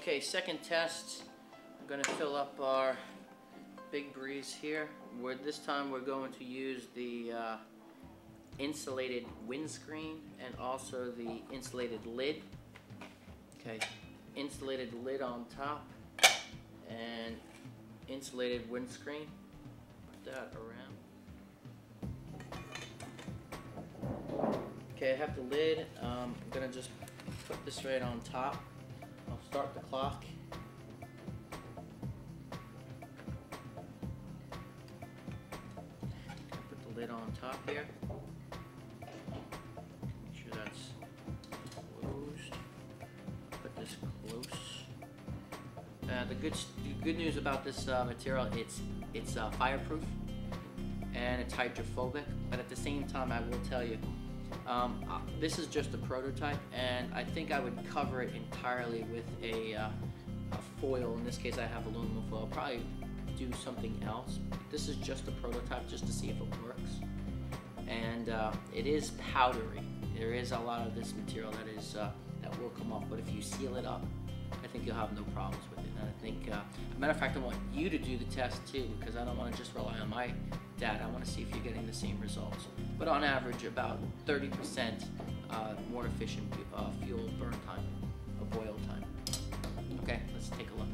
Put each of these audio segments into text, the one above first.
Okay, second test. I'm gonna fill up our big breeze here. This time we're going to use the uh, insulated windscreen and also the insulated lid. Okay, insulated lid on top and insulated windscreen. Put that around. Okay, I have the lid. Um, I'm gonna just put this right on top. Start the clock. Put the lid on top here. Make sure that's closed. Put this close. Uh, the good the good news about this uh, material it's it's uh, fireproof and it's hydrophobic, but at the same time I will tell you um, uh, this is just a prototype, and I think I would cover it entirely with a, uh, a foil. In this case, I have aluminum foil. I'll probably do something else. This is just a prototype, just to see if it works. And uh, it is powdery. There is a lot of this material that is uh, that will come off, but if you seal it up, I think you'll have no problems with it. And I think, uh, a matter of fact, I want you to do the test too, because I don't want to just rely on my data. I want to see if you're getting the same results. But on average, about 30% uh, more efficient uh, fuel burn time, of boil time. Okay, let's take a look.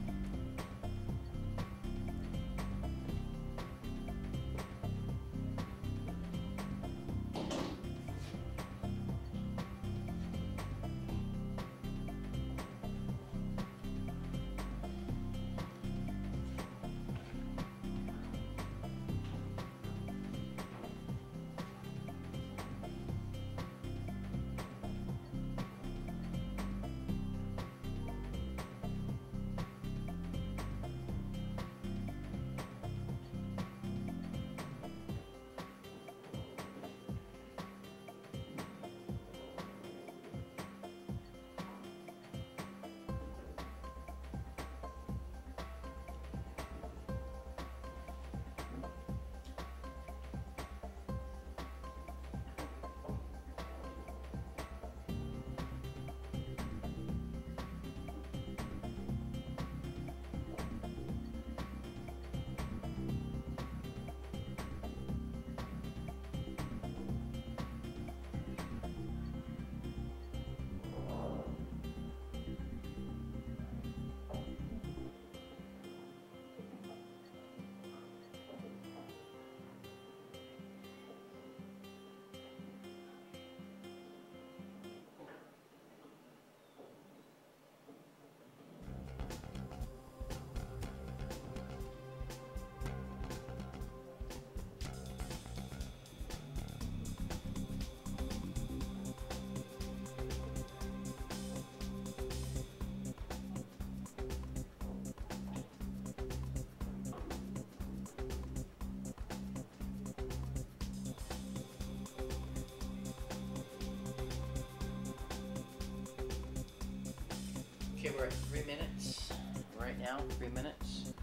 Okay, we're at three minutes right now, three minutes.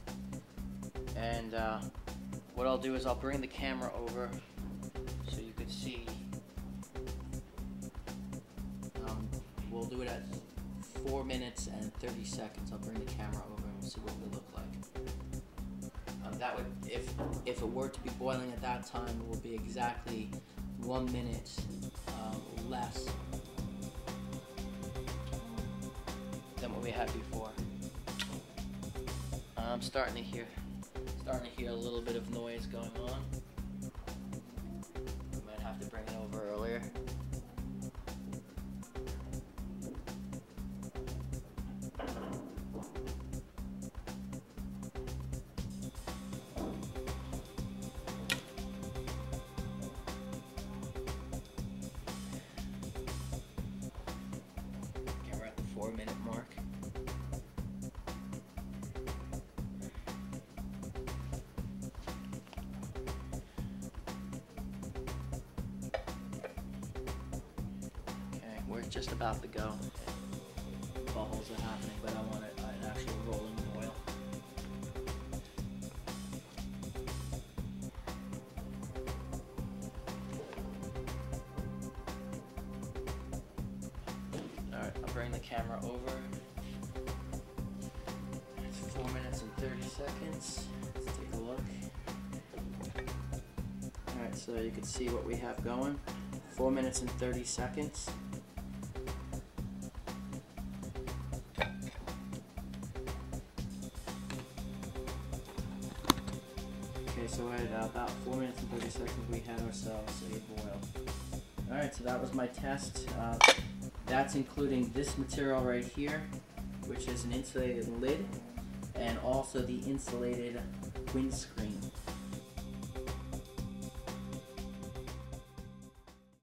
And uh, what I'll do is I'll bring the camera over so you can see. Um, we'll do it at four minutes and 30 seconds. I'll bring the camera over and see what we look like. Um, that would, if if it were to be boiling at that time, it will be exactly one minute um, less than what we had before. I'm starting to hear starting to hear a little bit of noise going on. We might have to bring it over earlier. Just about to go. Bubbles are happening, but I want it an actual rolling boil. Alright, I'll bring the camera over. Four minutes and 30 seconds. Let's take a look. Alright, so you can see what we have going. 4 minutes and 30 seconds. Okay, so at about 4 minutes and 30 seconds we had ourselves a boil. Alright, so that was my test. Uh, that's including this material right here, which is an insulated lid, and also the insulated windscreen.